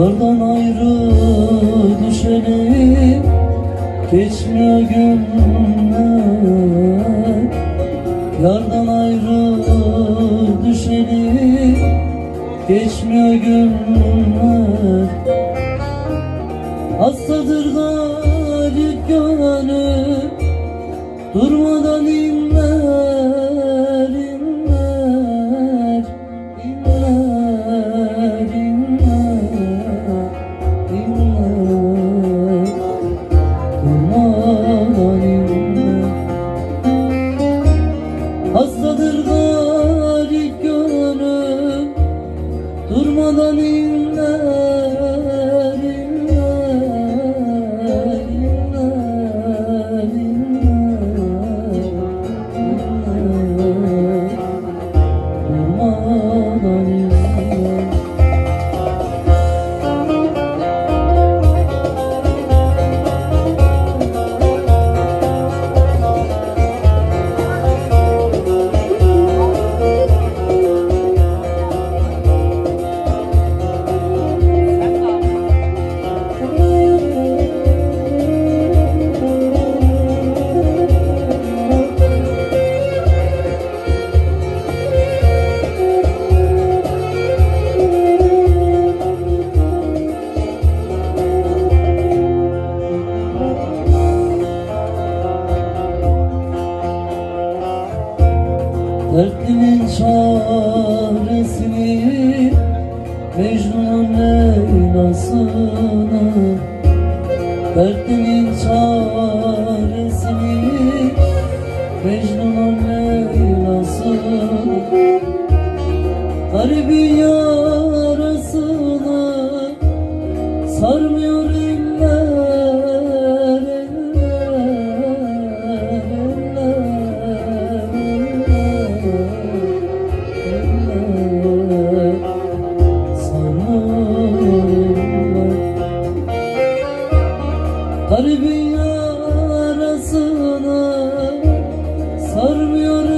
Yardan ayrı düşeni Geçmiyor günler Yardan ayrı düşeni Geçmiyor günler Hastadır garip gönlüm Durmadan Hastadır garip gönlüm. Durmadan inler, Dertlimin çaresini Mecnun'un Leyla'sına Dertlimin çaresini Mecnun'un Leyla'sına Garibin ya yazını sarmıyor